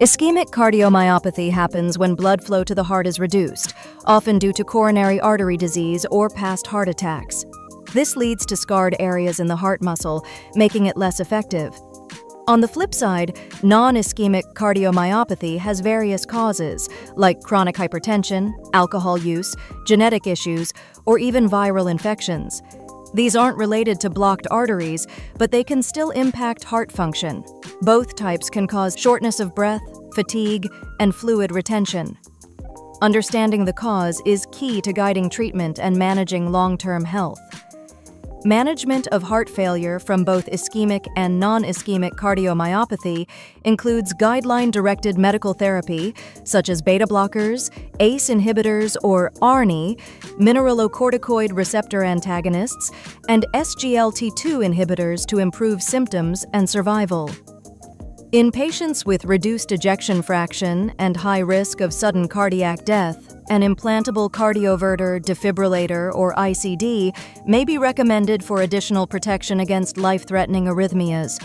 Ischemic cardiomyopathy happens when blood flow to the heart is reduced, often due to coronary artery disease or past heart attacks. This leads to scarred areas in the heart muscle, making it less effective. On the flip side, non ischemic cardiomyopathy has various causes, like chronic hypertension, alcohol use, genetic issues, or even viral infections. These aren't related to blocked arteries, but they can still impact heart function. Both types can cause shortness of breath, fatigue, and fluid retention. Understanding the cause is key to guiding treatment and managing long term health. Management of heart failure from both ischemic and non ischemic cardiomyopathy includes guideline directed medical therapy, such as beta blockers, ACE inhibitors or ARNI, mineralocorticoid receptor antagonists, and SGLT2 inhibitors to improve symptoms and survival. In patients with reduced ejection fraction and high risk of sudden cardiac death, an implantable cardioverter, defibrillator, or ICD may be recommended for additional protection against life threatening arrhythmias,